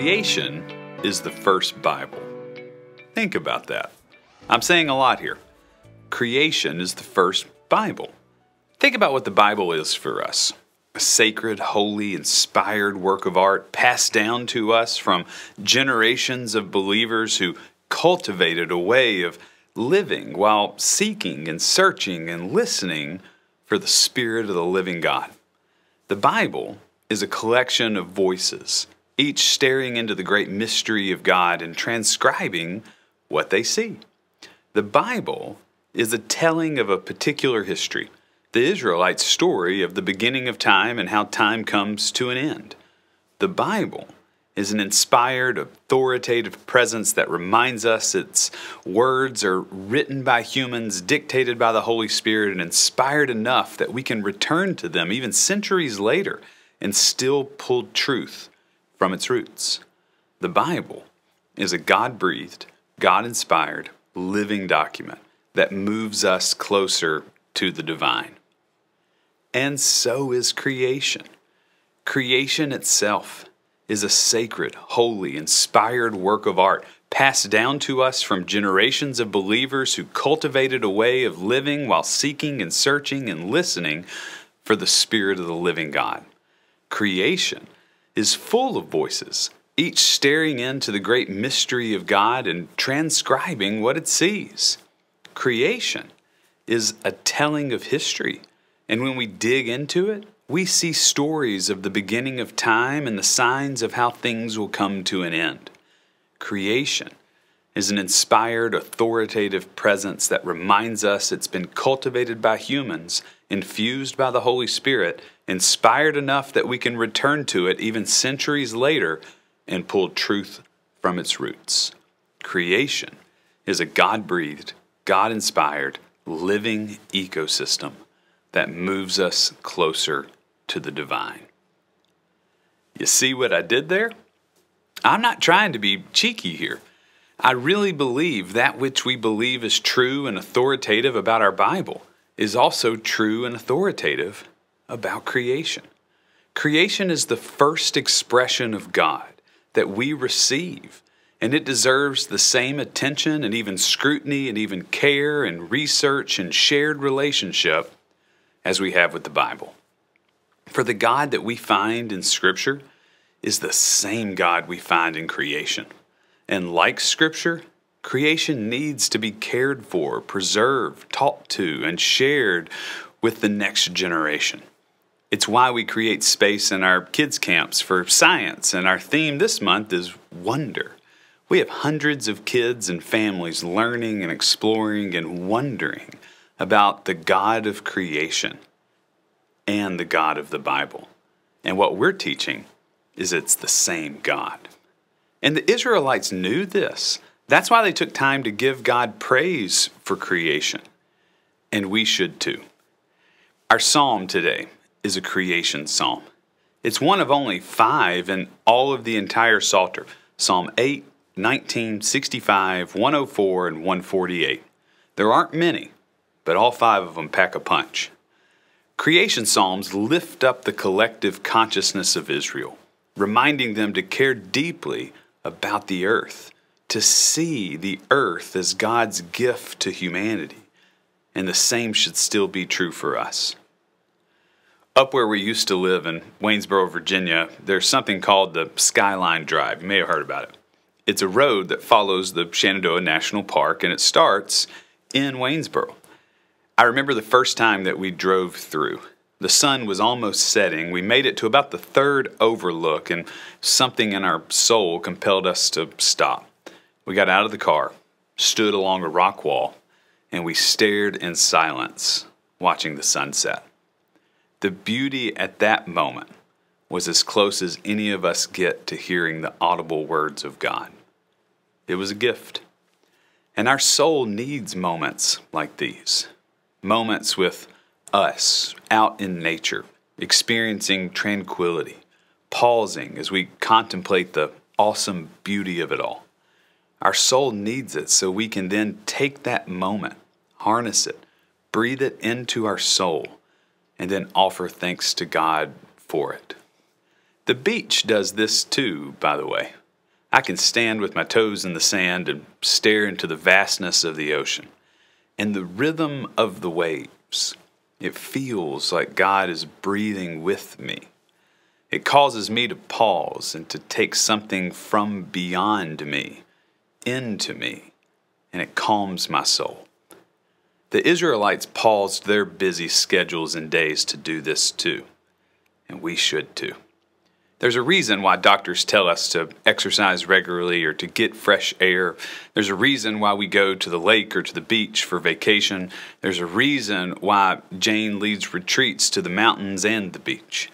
Creation is the first Bible. Think about that. I'm saying a lot here. Creation is the first Bible. Think about what the Bible is for us a sacred, holy, inspired work of art passed down to us from generations of believers who cultivated a way of living while seeking and searching and listening for the Spirit of the living God. The Bible is a collection of voices, each staring into the great mystery of God and transcribing what they see. The Bible is a telling of a particular history, the Israelites' story of the beginning of time and how time comes to an end. The Bible is an inspired, authoritative presence that reminds us its words are written by humans, dictated by the Holy Spirit, and inspired enough that we can return to them even centuries later and still pull truth from its roots. The Bible is a God breathed, God inspired, living document that moves us closer to the divine. And so is creation. Creation itself is a sacred, holy, inspired work of art passed down to us from generations of believers who cultivated a way of living while seeking and searching and listening for the Spirit of the living God. Creation is full of voices, each staring into the great mystery of God and transcribing what it sees. Creation is a telling of history, and when we dig into it, we see stories of the beginning of time and the signs of how things will come to an end. Creation is an inspired, authoritative presence that reminds us it's been cultivated by humans, infused by the Holy Spirit, inspired enough that we can return to it even centuries later and pull truth from its roots. Creation is a God breathed, God inspired, living ecosystem that moves us closer to the divine. You see what I did there? I'm not trying to be cheeky here. I really believe that which we believe is true and authoritative about our Bible is also true and authoritative about creation. Creation is the first expression of God that we receive, and it deserves the same attention and even scrutiny and even care and research and shared relationship as we have with the Bible. For the God that we find in Scripture is the same God we find in creation. And like Scripture, creation needs to be cared for, preserved, taught to, and shared with the next generation. It's why we create space in our kids' camps for science, and our theme this month is wonder. We have hundreds of kids and families learning and exploring and wondering about the God of creation and the God of the Bible. And what we're teaching is it's the same God. And the Israelites knew this. That's why they took time to give God praise for creation. And we should too. Our psalm today is a creation psalm. It's one of only five in all of the entire Psalter Psalm 8, 19, 65, 104, and 148. There aren't many, but all five of them pack a punch. Creation Psalms lift up the collective consciousness of Israel, reminding them to care deeply about the earth, to see the earth as God's gift to humanity. And the same should still be true for us. Up where we used to live in Waynesboro, Virginia, there's something called the Skyline Drive. You may have heard about it. It's a road that follows the Shenandoah National Park and it starts in Waynesboro. I remember the first time that we drove through. The sun was almost setting. We made it to about the third overlook, and something in our soul compelled us to stop. We got out of the car, stood along a rock wall, and we stared in silence, watching the sunset. The beauty at that moment was as close as any of us get to hearing the audible words of God. It was a gift. And our soul needs moments like these moments with us out in nature, experiencing tranquility, pausing as we contemplate the awesome beauty of it all. Our soul needs it so we can then take that moment, harness it, breathe it into our soul, and then offer thanks to God for it. The beach does this too, by the way. I can stand with my toes in the sand and stare into the vastness of the ocean. And the rhythm of the waves, it feels like God is breathing with me. It causes me to pause and to take something from beyond me into me, and it calms my soul. The Israelites paused their busy schedules and days to do this too, and we should too. There's a reason why doctors tell us to exercise regularly or to get fresh air. There's a reason why we go to the lake or to the beach for vacation. There's a reason why Jane leads retreats to the mountains and the beach.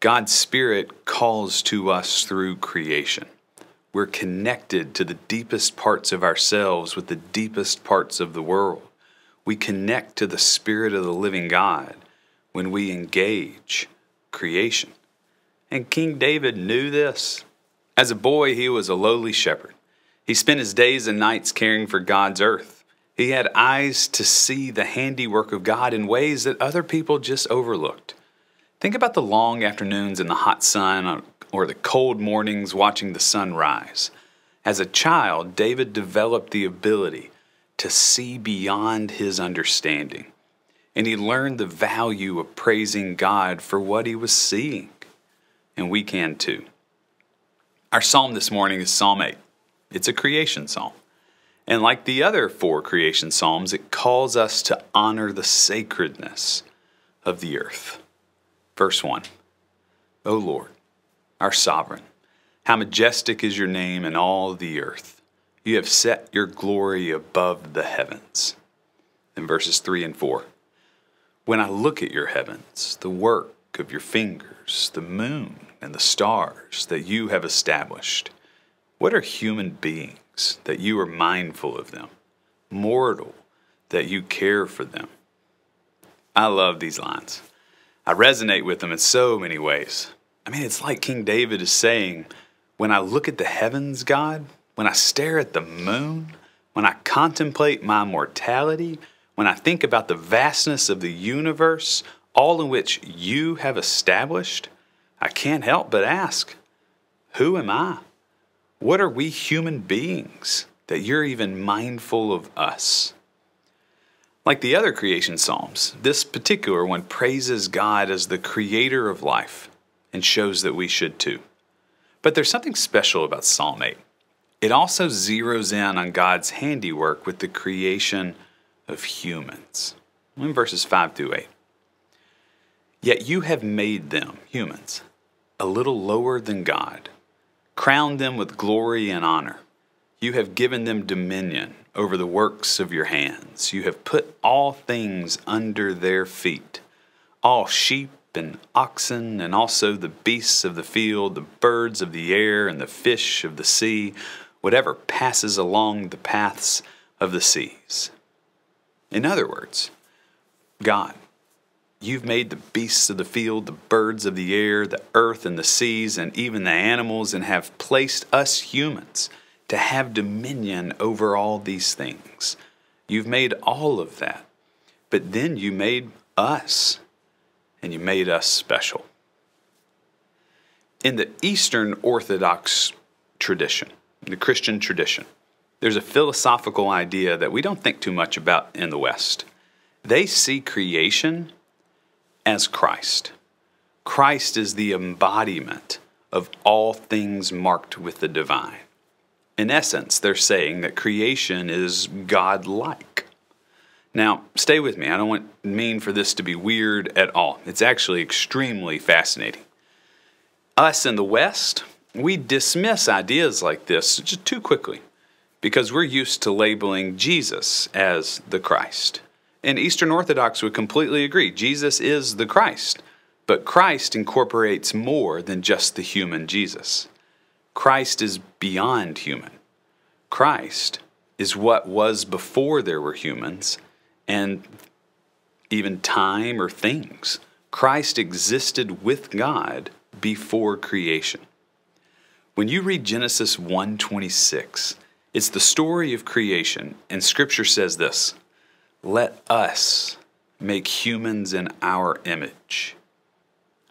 God's Spirit calls to us through creation. We're connected to the deepest parts of ourselves with the deepest parts of the world. We connect to the Spirit of the living God when we engage creation. And King David knew this. As a boy, he was a lowly shepherd. He spent his days and nights caring for God's earth. He had eyes to see the handiwork of God in ways that other people just overlooked. Think about the long afternoons in the hot sun or the cold mornings watching the sun rise. As a child, David developed the ability to see beyond his understanding, and he learned the value of praising God for what he was seeing and we can too. Our psalm this morning is Psalm 8. It's a creation psalm. And like the other four creation psalms, it calls us to honor the sacredness of the earth. Verse 1 O Lord, our sovereign, how majestic is your name in all the earth. You have set your glory above the heavens. In verses 3 and 4 When I look at your heavens, the work of your fingers, the moon and the stars that you have established. What are human beings that you are mindful of them? Mortal that you care for them. I love these lines. I resonate with them in so many ways. I mean, it's like King David is saying, when I look at the heavens, God, when I stare at the moon, when I contemplate my mortality, when I think about the vastness of the universe, all in which you have established, I can't help but ask, who am I? What are we human beings that you're even mindful of us? Like the other creation Psalms, this particular one praises God as the creator of life and shows that we should too. But there's something special about Psalm 8. It also zeroes in on God's handiwork with the creation of humans. In verses 5 through 8. Yet you have made them, humans, a little lower than God, crowned them with glory and honor. You have given them dominion over the works of your hands. You have put all things under their feet, all sheep and oxen, and also the beasts of the field, the birds of the air, and the fish of the sea, whatever passes along the paths of the seas. In other words, God, You've made the beasts of the field, the birds of the air, the earth and the seas, and even the animals, and have placed us humans to have dominion over all these things. You've made all of that. But then you made us, and you made us special. In the Eastern Orthodox tradition, the Christian tradition, there's a philosophical idea that we don't think too much about in the West. They see creation as Christ. Christ is the embodiment of all things marked with the divine. In essence, they're saying that creation is God-like. Now, stay with me. I don't want, mean for this to be weird at all. It's actually extremely fascinating. Us in the West, we dismiss ideas like this just too quickly because we're used to labeling Jesus as the Christ. And Eastern Orthodox would completely agree. Jesus is the Christ. But Christ incorporates more than just the human Jesus. Christ is beyond human. Christ is what was before there were humans and even time or things. Christ existed with God before creation. When you read Genesis 1:26, it's the story of creation and scripture says this: let us make humans in our image.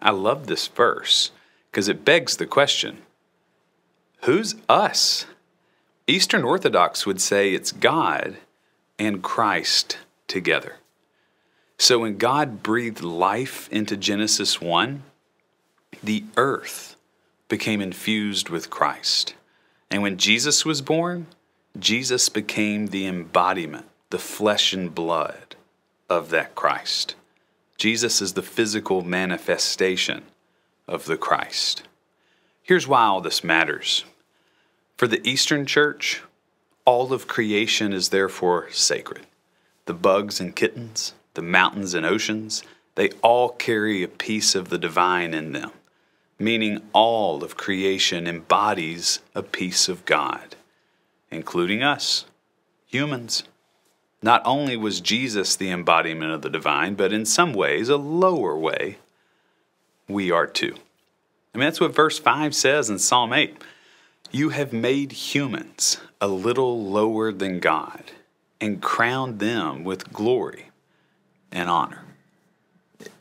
I love this verse because it begs the question Who's us? Eastern Orthodox would say it's God and Christ together. So when God breathed life into Genesis 1, the earth became infused with Christ. And when Jesus was born, Jesus became the embodiment, the flesh and blood of that Christ. Jesus is the physical manifestation of the Christ. Here's why all this matters. For the Eastern Church, all of creation is therefore sacred. The bugs and kittens, the mountains and oceans, they all carry a piece of the divine in them, meaning all of creation embodies a piece of God, including us, humans. Not only was Jesus the embodiment of the divine, but in some ways, a lower way, we are too. I mean, that's what verse 5 says in Psalm 8. You have made humans a little lower than God and crowned them with glory and honor.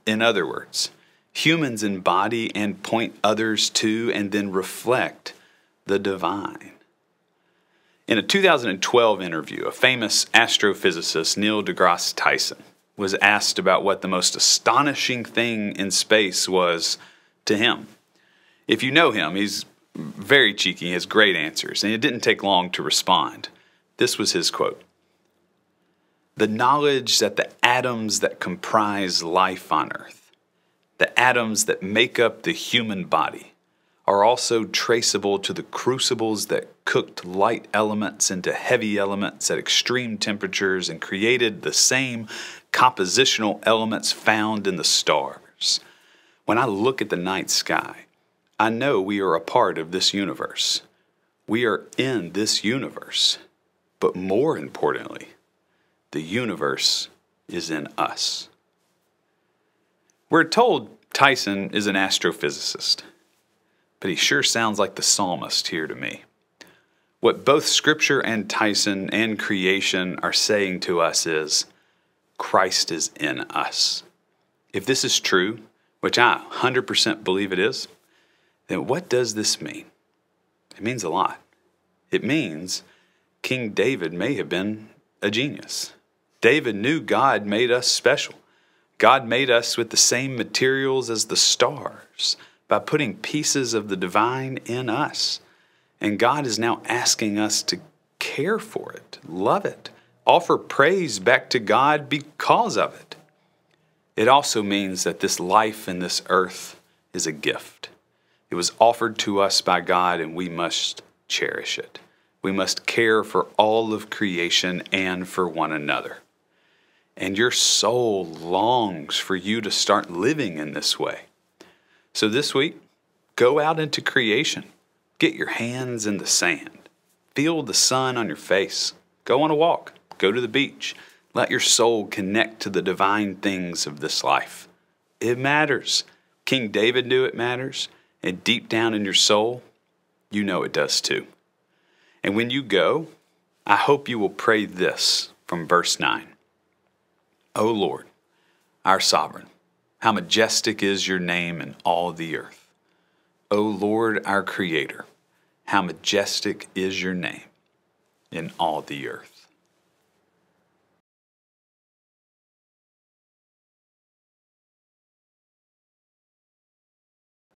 In other words, humans embody and point others to and then reflect the divine. In a 2012 interview, a famous astrophysicist, Neil deGrasse Tyson, was asked about what the most astonishing thing in space was to him. If you know him, he's very cheeky, he has great answers, and it didn't take long to respond. This was his quote The knowledge that the atoms that comprise life on Earth, the atoms that make up the human body, are also traceable to the crucibles that cooked light elements into heavy elements at extreme temperatures and created the same compositional elements found in the stars. When I look at the night sky, I know we are a part of this universe. We are in this universe. But more importantly, the universe is in us. We're told Tyson is an astrophysicist, but he sure sounds like the psalmist here to me. What both Scripture and Tyson and creation are saying to us is Christ is in us. If this is true, which I 100% believe it is, then what does this mean? It means a lot. It means King David may have been a genius. David knew God made us special. God made us with the same materials as the stars by putting pieces of the divine in us. And God is now asking us to care for it, love it, offer praise back to God because of it. It also means that this life in this earth is a gift. It was offered to us by God, and we must cherish it. We must care for all of creation and for one another. And your soul longs for you to start living in this way. So this week, go out into creation. Get your hands in the sand. Feel the sun on your face. Go on a walk. Go to the beach. Let your soul connect to the divine things of this life. It matters. King David knew it matters. And deep down in your soul, you know it does too. And when you go, I hope you will pray this from verse 9 O Lord, our sovereign, how majestic is your name in all the earth. O Lord, our creator, how majestic is your name in all the earth.